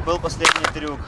это был последний трюк.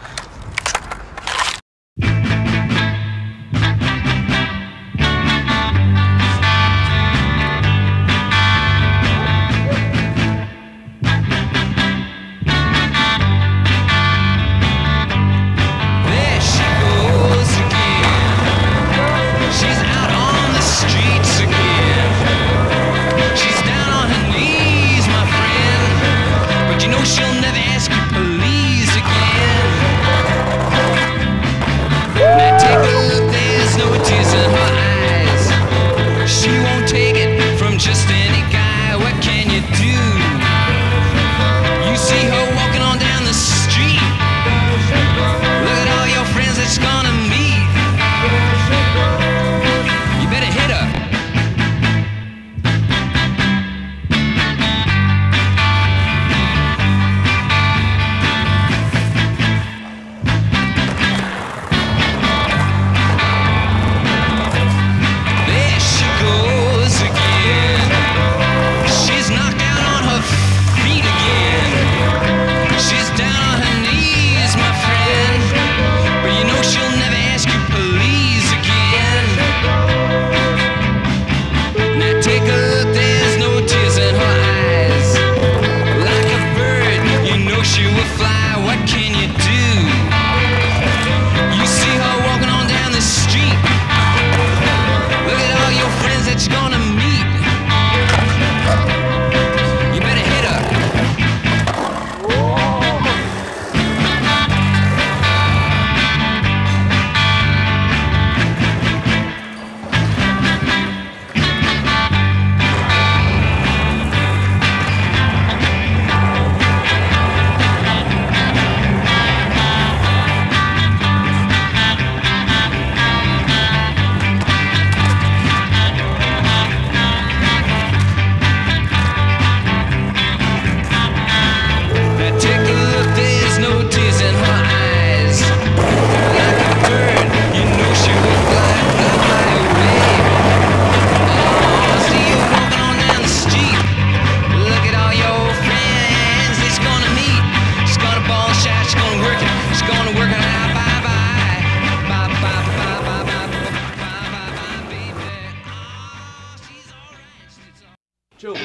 chill.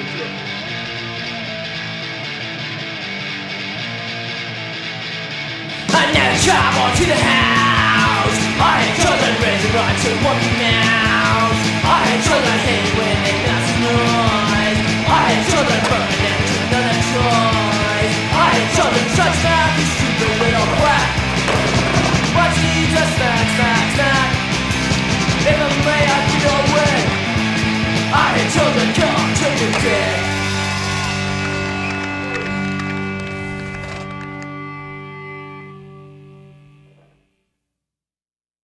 I never traveled to the house. I ain't chosen raising rights to working man.